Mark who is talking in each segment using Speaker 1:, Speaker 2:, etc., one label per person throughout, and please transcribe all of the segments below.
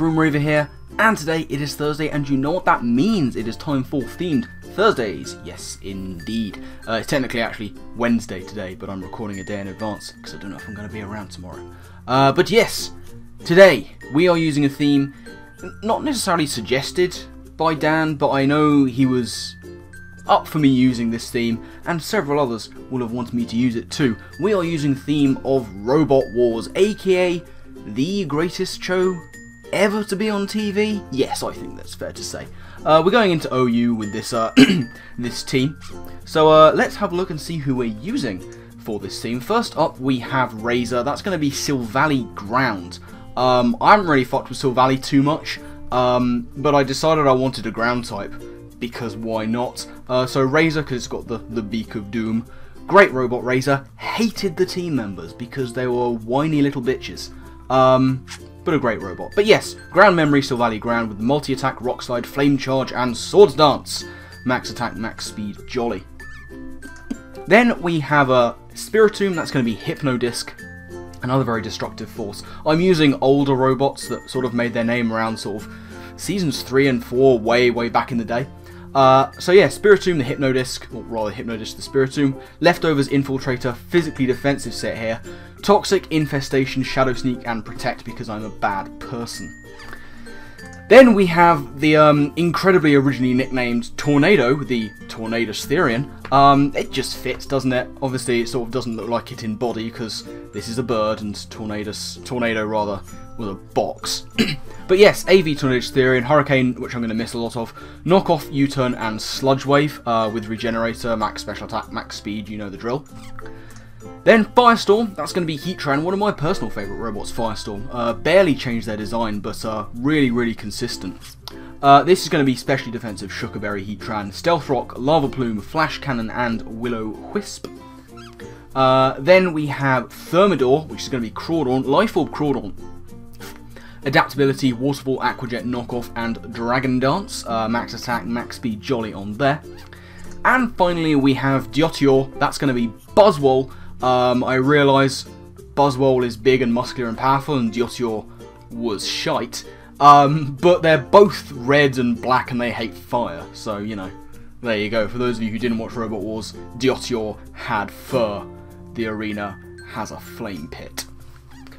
Speaker 1: Shroomraver here, and today it is Thursday, and you know what that means? It is time for themed Thursdays. Yes, indeed. Uh, it's technically actually Wednesday today, but I'm recording a day in advance because I don't know if I'm going to be around tomorrow. Uh, but yes, today we are using a theme not necessarily suggested by Dan, but I know he was up for me using this theme, and several others will have wanted me to use it too. We are using the theme of Robot Wars, aka the greatest show ever to be on TV? Yes, I think that's fair to say. Uh, we're going into OU with this uh, this team, so uh, let's have a look and see who we're using for this team. First up, we have Razor. That's going to be Silvally Ground. Um, I haven't really fucked with Silvally too much, um, but I decided I wanted a ground type because why not? Uh, so Razor, because it's got the the beak of doom. Great robot Razor hated the team members because they were whiny little bitches. Um, but a great robot. But yes, ground memory Silvally Ground with multi attack, rock slide, flame charge, and swords dance. Max attack, max speed, jolly. Then we have a Spiritomb, that's going to be Hypno Disc, another very destructive force. I'm using older robots that sort of made their name around sort of seasons 3 and 4 way, way back in the day. Uh, so yeah, Spiritomb the Hypnodisc, or rather Hypnodisc the Spiritomb, Leftovers Infiltrator, physically defensive set here, Toxic, Infestation, Shadow Sneak, and Protect because I'm a bad person. Then we have the um, incredibly originally nicknamed Tornado, the Tornadus Therian. Um, it just fits, doesn't it? Obviously, it sort of doesn't look like it in body because this is a bird and Tornadus, Tornado rather, was a box. but yes, AV Tornadus Therian, Hurricane, which I'm going to miss a lot of, Knockoff, U-Turn, and Sludge Wave uh, with Regenerator, Max Special Attack, Max Speed, you know the drill. Then Firestorm, that's going to be Heatran, one of my personal favourite robots, Firestorm. Uh, barely changed their design, but uh, really, really consistent. Uh, this is going to be specially defensive Shuca Berry Heatran, Stealth Rock, Lava Plume, Flash Cannon, and Willow Wisp. Uh, then we have Thermidor, which is going to be Crawdaunt, Life Orb Crawdaunt. Adaptability, Waterfall, Aquajet, Knockoff, and Dragon Dance. Uh, max Attack, Max Speed, Jolly on there. And finally we have Diotoir, that's going to be Buzzwole, um, I realise Buzzwole is big and muscular and powerful, and Diotoir was shite. Um, but they're both red and black and they hate fire, so, you know, there you go. For those of you who didn't watch Robot Wars, Diotoir had fur. The arena has a flame pit.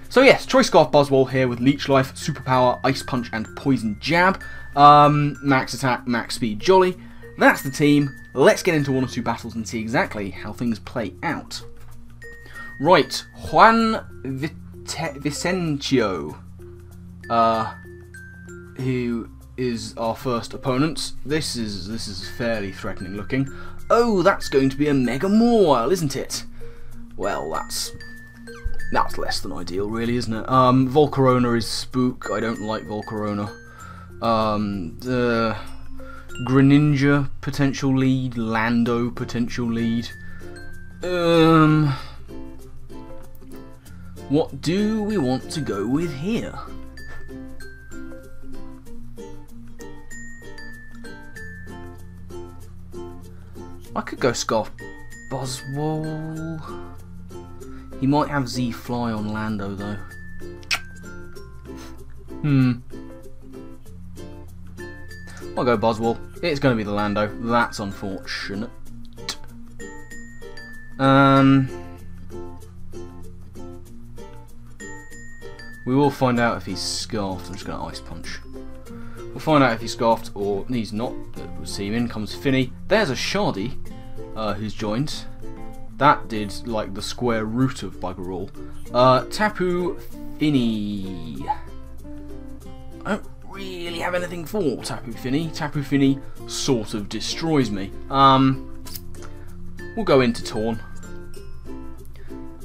Speaker 1: So yes, Choice Scarf Buzzwole here with Leech Life, Superpower, Ice Punch, and Poison Jab. Um, max Attack, Max Speed, Jolly. That's the team. Let's get into one or two battles and see exactly how things play out. Right, Juan Vicencio, uh, who is our first opponent. This is this is fairly threatening looking. Oh, that's going to be a Mega Mawile, isn't it? Well, that's that's less than ideal, really, isn't it? Um, Volcarona is spook. I don't like Volcarona. Um, the Greninja potential lead, Lando potential lead. Um. What do we want to go with here? I could go Scarf Buzzwole. He might have Z Fly on Lando though. Hmm. I'll go Buzzwole. It's going to be the Lando. That's unfortunate. Um. We will find out if he's scarfed. I'm just going to ice punch. We'll find out if he's scarfed or he's not. We'll see him in. Comes Fini. There's a Shardy uh, who's joined. That did like the square root of bugger all. Uh, Tapu Fini. I don't really have anything for Tapu Fini. Tapu Fini sort of destroys me. Um, we'll go into Torn.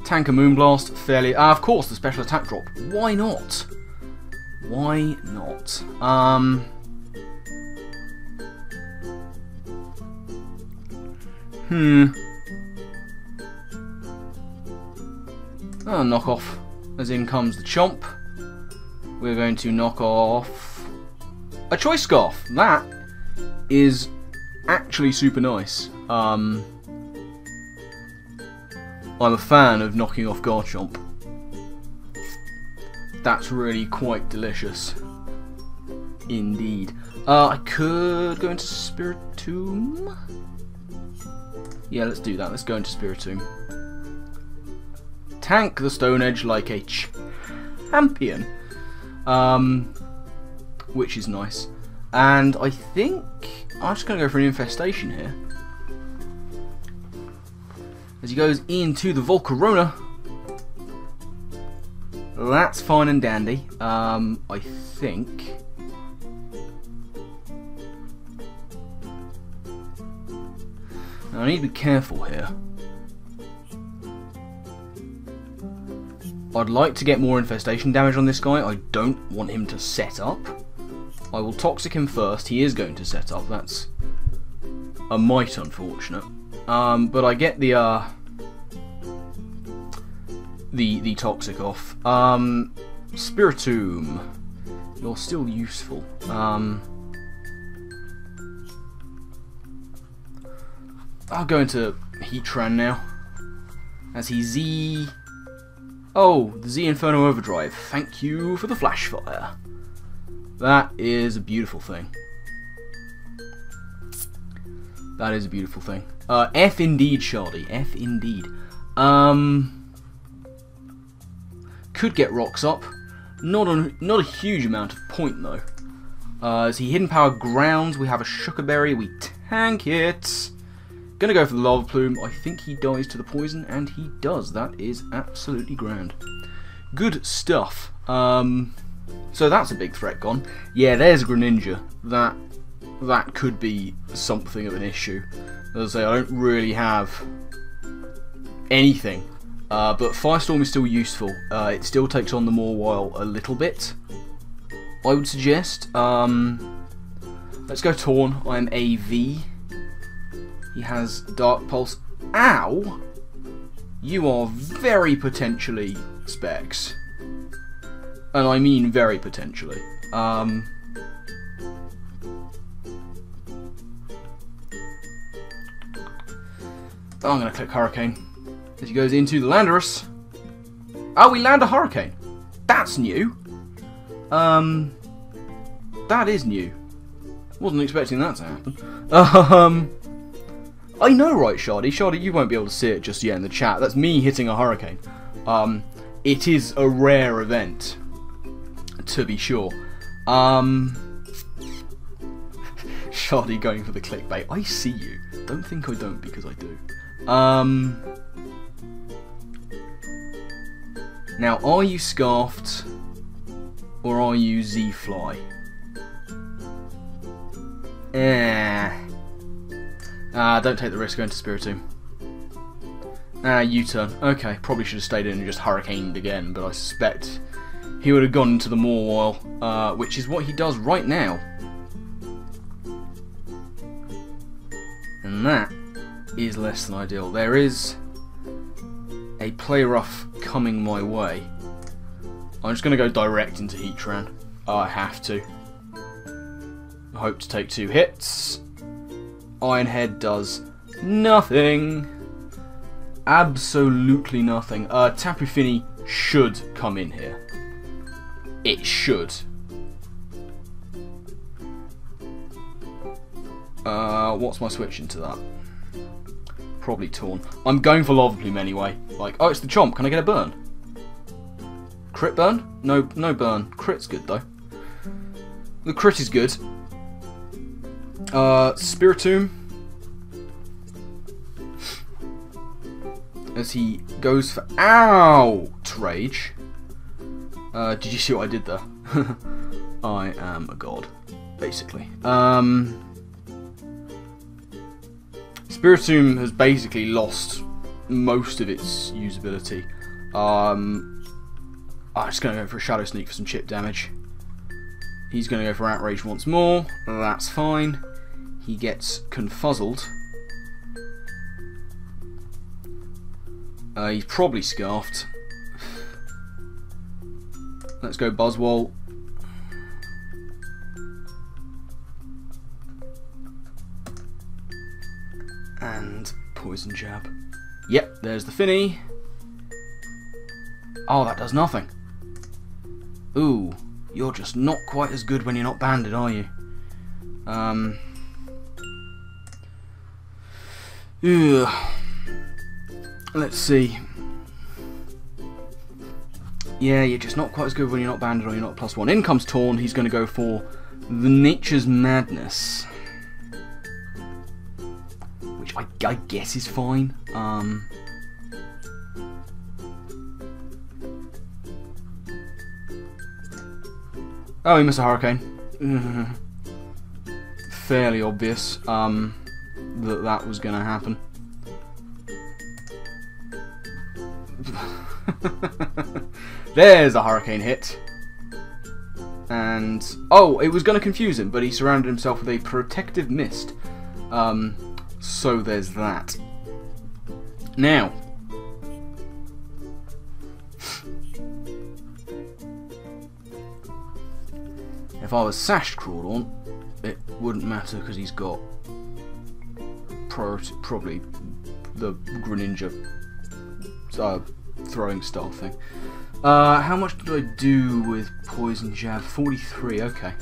Speaker 1: Tanker Moonblast, fairly... Ah, of course, the special attack drop. Why not? Why not? Um... Hmm. Oh, knock off. As in comes the chomp. We're going to knock off a choice scarf. That is actually super nice. Um, I'm a fan of knocking off Garchomp. That's really quite delicious. indeed. Uh, I could go into Spiritomb. Yeah, let's do that. Let's go into Spiritomb. Tank the Stone Edge like a champion. Um, which is nice. And I think I'm just going to go for an infestation here. As he goes into the Volcarona. That's fine and dandy. Um, I think. I need to be careful here. I'd like to get more infestation damage on this guy. I don't want him to set up. I will toxic him first. He is going to set up. That's a mite unfortunate. Um, but I get the uh, the the toxic off. Um, Spiritomb, you're still useful. Um, I'll go into Heatran now. As he Z. Oh, the Z Inferno Overdrive. Thank you for the flash fire. That is a beautiful thing. That is a beautiful thing. Uh, F indeed, Shardy. F indeed. Um, could get rocks up. Not a, not a huge amount of point, though. Uh, as he Hidden Power grounds, we have a Shuca Berry. We tank it. Gonna go for the Lava Plume. I think he dies to the poison, and he does. That is absolutely grand. Good stuff. Um, so that's a big threat gone. Yeah, there's Greninja. That that could be something of an issue. As I say, I don't really have anything. Uh, but Firestorm is still useful. Uh, it still takes on the Mawile a little bit. I would suggest. Um, let's go Torn. I'm AV. He has Dark Pulse. Ow! You are very potentially Specs. And I mean very potentially. Um, I'm going to click Hurricane. As he goes into the Landorus. Oh, we land a Hurricane. That's new. Um, that is new. Wasn't expecting that to happen. Um, I know, right, Shardy? Shardy, you won't be able to see it just yet in the chat. That's me hitting a hurricane. Um, it is a rare event, to be sure. Um, Shardy going for the clickbait. I see you. Don't think I don't because I do. Um, now, are you scarfed or are you Z-Fly? Eh. Ah, don't take the risk going to Spiritomb. Ah, U-turn. Okay, probably should have stayed in and just hurricaned again, but I suspect he would have gone into the Mawile, uh, which is what he does right now. And that is less than ideal. There is a play rough coming my way. I'm just going to go direct into Heatran. Oh, I have to. I hope to take two hits. Ironhead does nothing. Absolutely nothing. Uh, Tapu Fini should come in here. It should. Uh, what's my switch into that? Probably Torn. I'm going for Lava Plume anyway. Like, oh, it's the Chomp. Can I get a burn? Crit burn? No, no burn. Crit's good though. The crit is good. Uh, Spiritomb. As he goes for out rage. Uh, did you see what I did there? I am a god, basically. Um, Spiritomb has basically lost most of its usability. Um, I'm just going to go for a Shadow Sneak for some chip damage. He's going to go for Outrage once more. That's fine he gets confuzzled. Uh, he's probably scarfed. Let's go Buzzwole. And Poison Jab. Yep, there's the Fini. Oh, that does nothing. Ooh, You're just not quite as good when you're not banded, are you? Um. Ugh. Let's see. Yeah, you're just not quite as good when you're not banded or you're not plus one. In comes torn. He's going to go for the Nature's Madness. I, guess is fine. Um, oh, he missed a Hurricane. Fairly obvious um, that that was going to happen. There's a hurricane hit. And, oh, it was going to confuse him, but he surrounded himself with a protective mist. Um, so there's that. Now, if I was sashed Crawdaunt, it wouldn't matter because he's got probably the Greninja uh, throwing style thing. Uh, how much did I do with Poison Jab? 43, okay.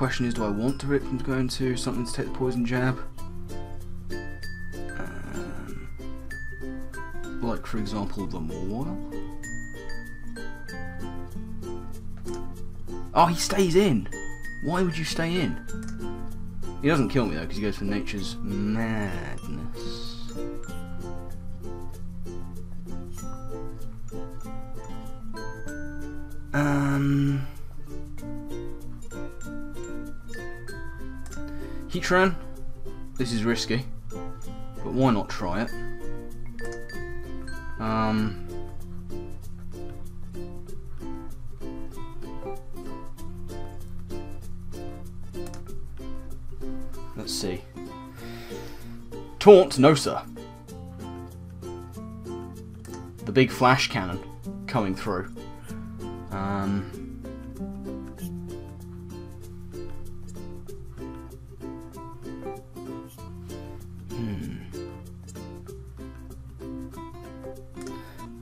Speaker 1: Question is, do I want to rip to go into something to take the Poison Jab? Um, like, for example, the Mawile? Oh, he stays in. Why would you stay in? He doesn't kill me though, because he goes for nature's madness. This is risky, but why not try it? Um. Let's see. Taunt, no sir. The big flash cannon coming through.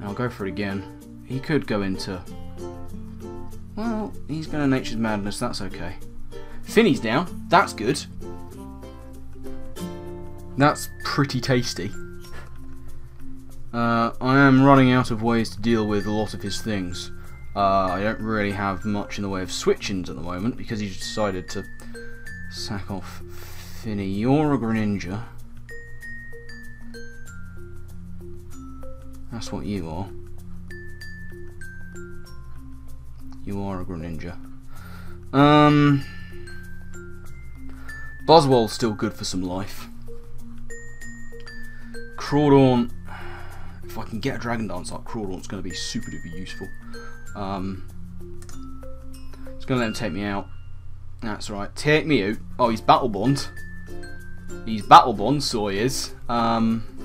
Speaker 1: I'll go for it again. He could go into... Well, he's going to Nature's Madness, that's okay. Fini's down, that's good. That's pretty tasty. Uh, I am running out of ways to deal with a lot of his things. Uh, I don't really have much in the way of switch-ins at the moment because he's decided to sack off Fini. You're a Greninja. That's what you are. You are a Greninja. Um, Buzzwole's still good for some life. Crawdaunt, if I can get a Dragon Dance like Crawdaunt's going to be super duper useful. Um, it's going to let him take me out. That's right. Take me out. Oh, he's Battle Bond. He's Battle Bond, so he is. Um,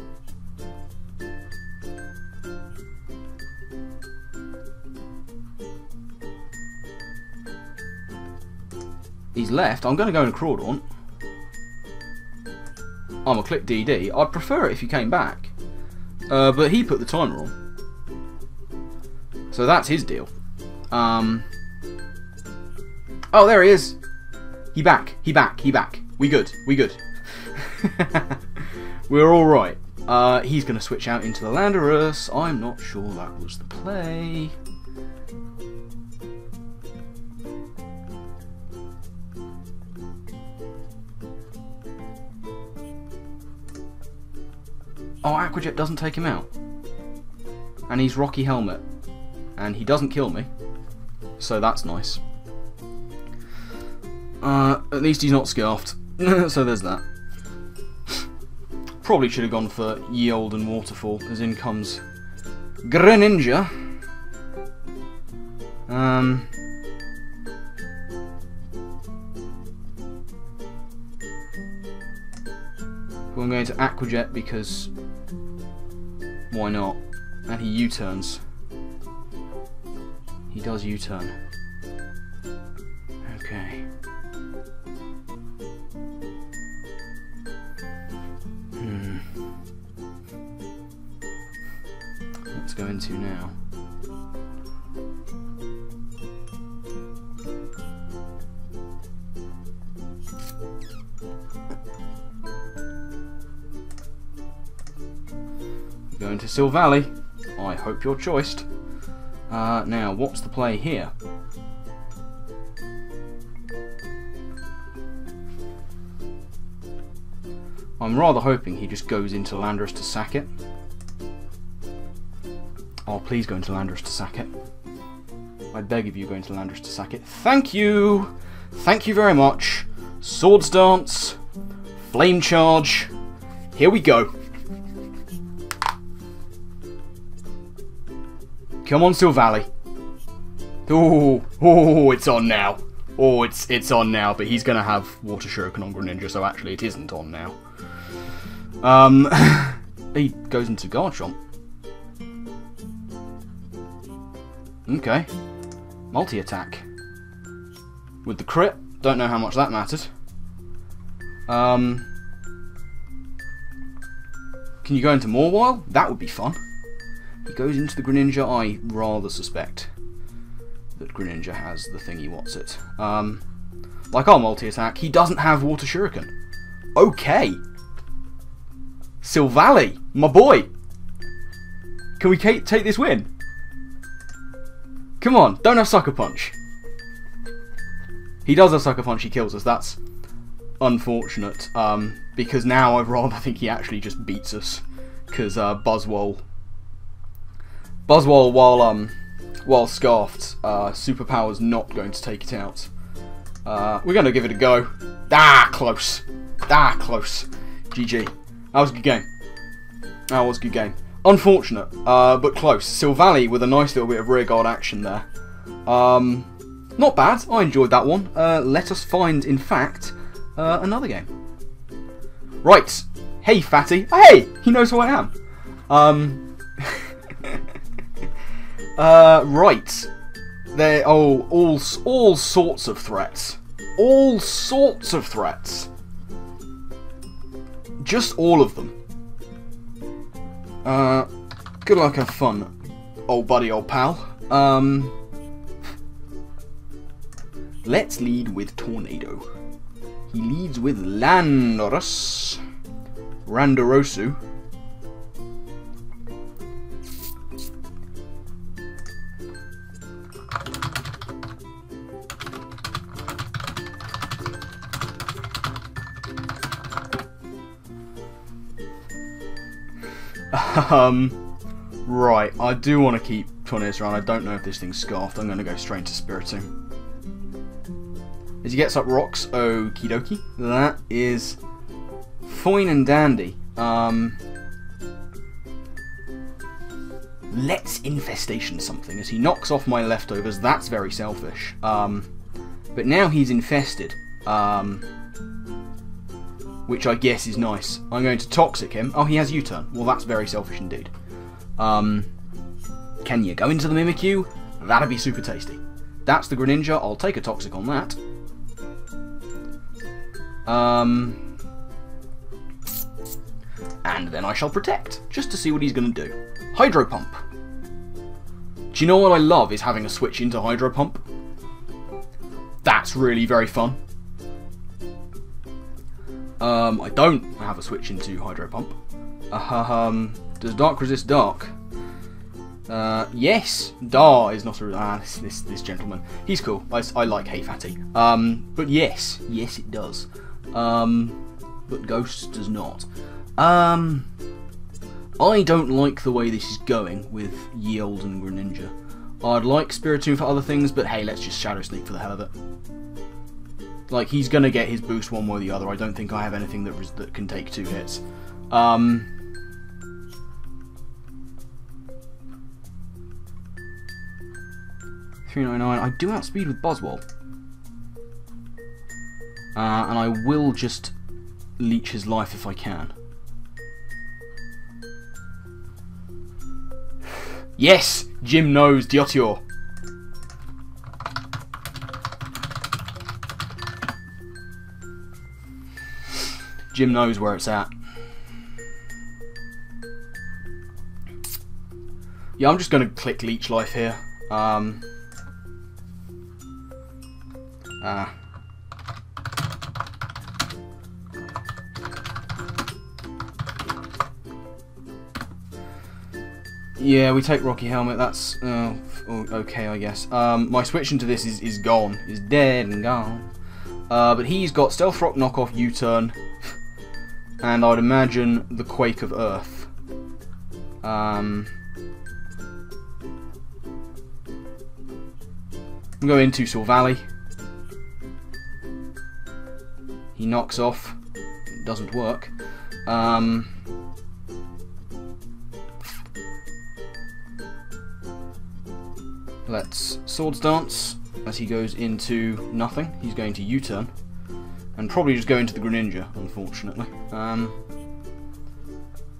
Speaker 1: left. I'm going to go into Crawdaunt. I'm gonna click DD. I'd prefer it if you came back. Uh, but he put the timer on. So that's his deal. Um, oh, there he is. He back. He back. He back. We good. We good. We're all right. Uh, he's going to switch out into the Landorus. I'm not sure that was the play. Oh, Aquajet doesn't take him out. And he's Rocky Helmet. And he doesn't kill me. So that's nice. Uh, at least he's not scarfed. so there's that. Probably should have gone for Ye Olden Waterfall, as in comes Greninja. Um, I'm going to Aquajet because why not? And he U-turns. He does U-turn. Going to Silvally. I hope you're choiced. Uh, now, what's the play here? I'm rather hoping he just goes into Landorus to sack it. Oh, please go into Landorus to sack it. I beg of you, go into Landorus to sack it. Thank you! Thank you very much. Swords Dance. Flame Charge. Here we go. Come on, Silvally. Oh, oh, it's on now. Oh, it's it's on now, but he's gonna have Water Shuriken on Greninja, so actually it isn't on now. Um, he goes into Garchomp. Okay. Multi-attack. With the crit, don't know how much that mattered. Um, can you go into more Mawile? That would be fun. He goes into the Greninja. I rather suspect that Greninja has the thing he wants it. Um, like our multi-attack, he doesn't have Water Shuriken. Okay. Silvally, my boy. Can we take this win? Come on, don't have Sucker Punch. He does have Sucker Punch, he kills us. That's unfortunate. Um, because now I'd rather think he actually just beats us. Because uh, Buzzwole... Buzzwole, while, um, while scarfed, uh, Superpower's not going to take it out. Uh, we're going to give it a go. Ah, close. Ah, close. GG. That was a good game. That was a good game. Unfortunate, uh, but close. Silvally with a nice little bit of rearguard action there. Um, not bad. I enjoyed that one. Uh, let us find, in fact, uh, another game. Right. Hey, fatty. Hey! He knows who I am. Um, uh, right. There. Oh, all all sorts of threats. All sorts of threats. Just all of them. Uh, good luck, have fun, old buddy, old pal. Um, let's lead with Tornado. He leads with Landorus, Randorosu, um, right, I do want to keep Tornadus around. I don't know if this thing's scarfed. I'm going to go straight into Spiritomb. As he gets up rocks, okie dokie. That is fine and dandy. Um, let's infestation something as he knocks off my leftovers. That's very selfish. Um, but now he's infested. Um, which I guess is nice. I'm going to Toxic him. Oh, he has U-turn. Well, that's very selfish indeed. Um, can you go into the Mimikyu? That'd be super tasty. That's the Greninja. I'll take a Toxic on that. Um, and then I shall Protect, just to see what he's going to do. Hydro Pump. Do you know what I love is having a switch into Hydro Pump? That's really very fun. Um, I don't have a switch into Hydro Pump. Um, does Dark resist Dark? Uh, yes, Dar is not a ah, this, this this gentleman. He's cool. I, I like Hey Fatty. Um, but yes, yes it does. Um, but Ghost does not. Um, I don't like the way this is going with Ye Olden Greninja. I'd like Spiritomb for other things, but hey, let's just Shadow Sneak for the hell of it. Like, he's to get his boost one way or the other. I don't think I have anything that, that can take two hits. Um... Three ninety nine. I do outspeed with Buzzwole, uh, and I will just leech his life if I can. Yes, Jim knows Diotoir. Jim knows where it's at. Yeah, I'm just going to click Leech Life here. Um, ah. Yeah, we take Rocky Helmet. That's uh, okay, I guess. Um, my switch into this is, is gone. Is dead and gone. Uh, but he's got Stealth Rock Knockoff U-Turn. And I'd imagine the Quake of Earth. Um, I'm going to Saw Valley. He knocks off. It doesn't work. Um, let's Swords Dance as he goes into nothing. He's going to U-turn. And probably just go into the Greninja, unfortunately. Um,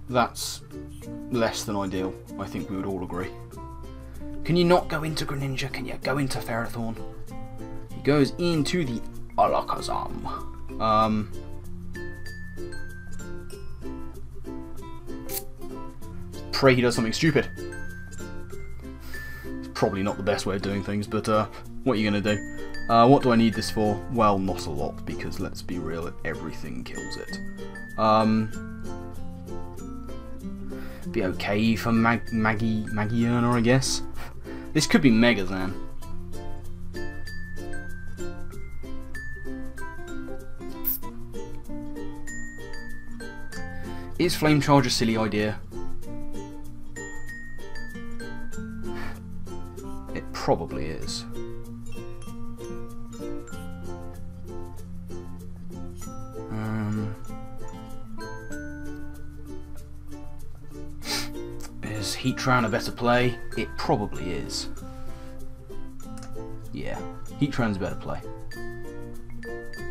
Speaker 1: that's less than ideal, I think we would all agree. Can you not go into Greninja? Can you go into Ferrothorn? He goes into the Alakazam. Um, pray he does something stupid. It's probably not the best way of doing things, but uh, what are you going to do? Uh, what do I need this for? Well, not a lot, because let's be real, everything kills it. Um, be okay for Mag Maggie Magearna, I guess. This could be mega Megazan. Is Flame Charge a silly idea? It probably is. Heatran a better play? It probably is. Yeah, Heatran's a better play.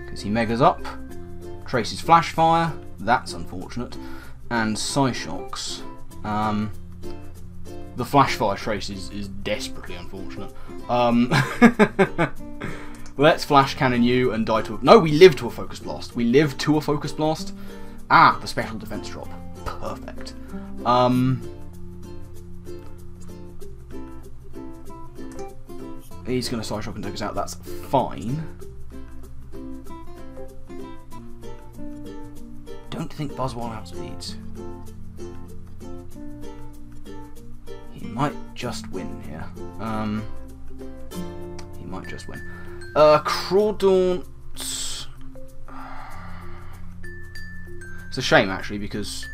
Speaker 1: Because he Megas up, traces Flash Fire, that's unfortunate, and Psyshocks. Um, the Flash Fire trace is, is desperately unfortunate. Um, let's Flash Cannon you and die to a... No, we live to a Focus Blast. We live to a Focus Blast. Ah, the Special Defense drop. Perfect. Um, He's going to Psyshock and take us out, that's fine. Don't think Buzzwole outspeeds. He might just win here. Um, he might just win. Uh, Crawdaunt... It's a shame, actually, because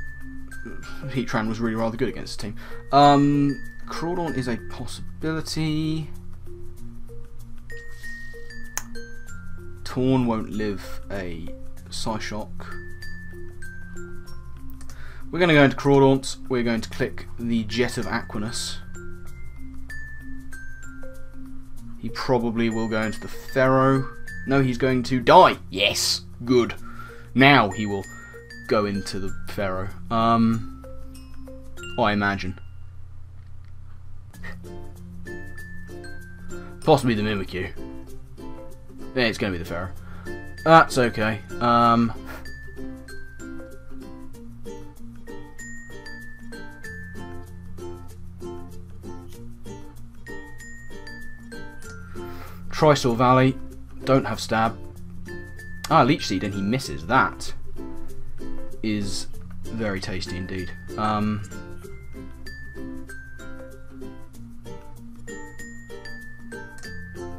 Speaker 1: Heatran was really rather good against the team. Um, Crawdaunt is a possibility. Torn won't live a Psyshock. We're going to go into Crawdaunt. We're going to click the Jet of Aquinas. He probably will go into the Pharaoh. No, he's going to die. Yes, good. Now he will go into the Pharaoh. Um, I imagine. Possibly the Mimikyu. Yeah, it's going to be the Pharaoh. That's okay. Um, Trisol Valley, don't have stab. Ah, Leech Seed, and he misses. That is very tasty indeed. Um,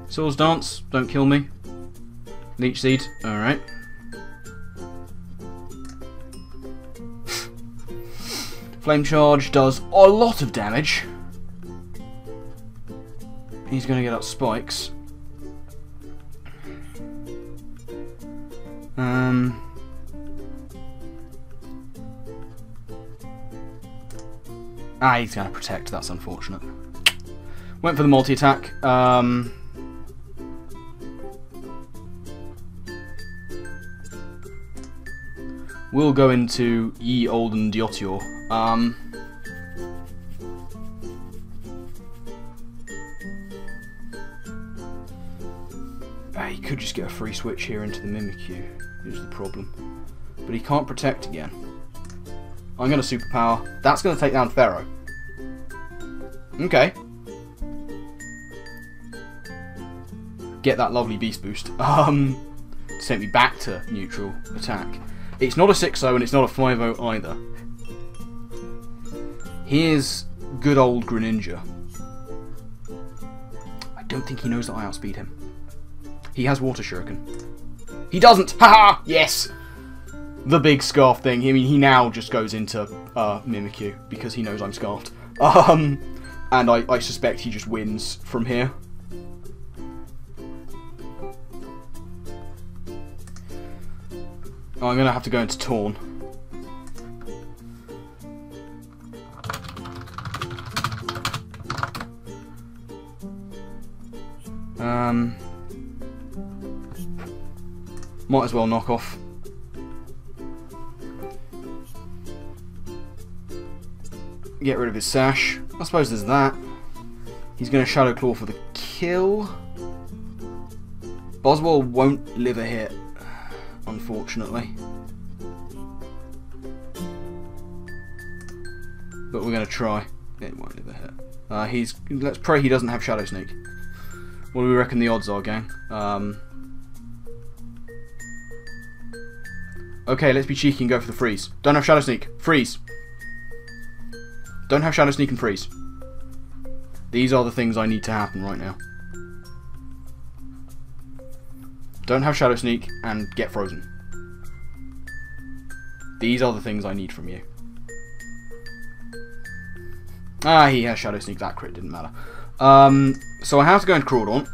Speaker 1: Swords Dance, don't kill me. Leech Seed, alright. Flame Charge does a lot of damage. He's going to get up spikes. Um, ah, he's going to protect. That's unfortunate. Went for the multi-attack. Um, we'll go into Ye Olden Diotoir. Um, ah, he could just get a free switch here into the Mimikyu, is the problem. But he can't protect again. I'm going to Superpower. That's going to take down Pharaoh. Okay. Get that lovely beast boost. Um, take me back to neutral attack. It's not a 6-0 and it's not a 5-0 either. Here's good old Greninja. I don't think he knows that I outspeed him. He has Water Shuriken. He doesn't! Haha! Yes! The big scarf thing. I mean, he now just goes into uh, Mimikyu because he knows I'm scarfed. Um, and I, I suspect he just wins from here. Oh, I'm going to have to go into Torn. Um, might as well knock off. Get rid of his sash. I suppose there's that. He's going to Shadow Claw for the kill. Buzzwole won't live a hit unfortunately. But we're going to try. It won't a hit. Uh, he's. Let's pray he doesn't have Shadow Sneak. What do we reckon the odds are, gang? Um, okay, let's be cheeky and go for the freeze. Don't have Shadow Sneak. Freeze. Don't have Shadow Sneak and freeze. These are the things I need to happen right now. Don't have Shadow Sneak, and get frozen. These are the things I need from you. Ah, he has Shadow Sneak, that crit didn't matter. Um, so I have to go into Crawdaunt.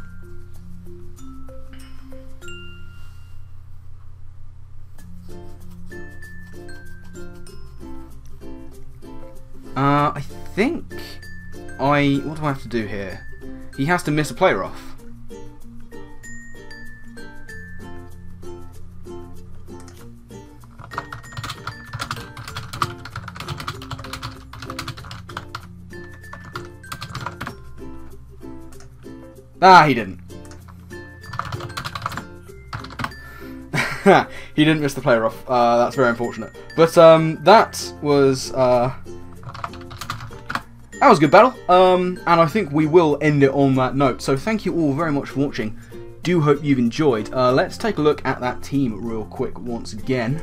Speaker 1: Uh, I think I... What do I have to do here? He has to miss a Play Rough. Ah, he didn't. he didn't miss the Play Rough. Uh, that's very unfortunate. But um, that was uh, that was a good battle. Um, and I think we will end it on that note. So thank you all very much for watching. Do hope you've enjoyed. Uh, let's take a look at that team real quick once again.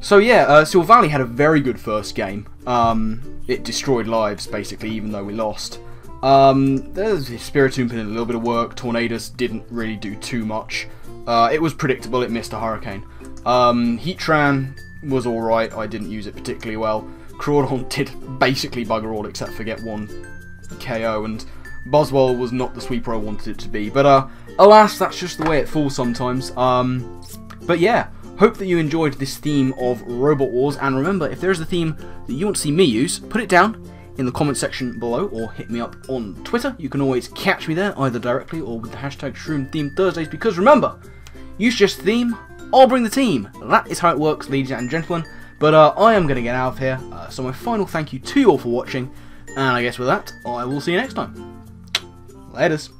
Speaker 1: So yeah, uh, Silvally had a very good first game. Um, it destroyed lives basically, even though we lost. Um, there's Spiritomb put in a little bit of work. Tornadus didn't really do too much. Uh, it was predictable. It missed a Hurricane. Um, Heatran was alright. I didn't use it particularly well. Crawdaunt did basically bugger all except for get one KO. And Buzzwole was not the sweeper I wanted it to be. But uh, alas, that's just the way it falls sometimes. Um, but yeah, hope that you enjoyed this theme of Robot Wars. And remember, if there's a theme that you want to see me use, put it down in the comment section below or hit me up on Twitter. You can always catch me there either directly or with the hashtag Shroom Theme Thursdays because remember, use just theme, I'll bring the team. That is how it works, ladies and gentlemen. But uh, I am going to get out of here, uh, so my final thank you to you all for watching, and I guess with that, I will see you next time. Laters.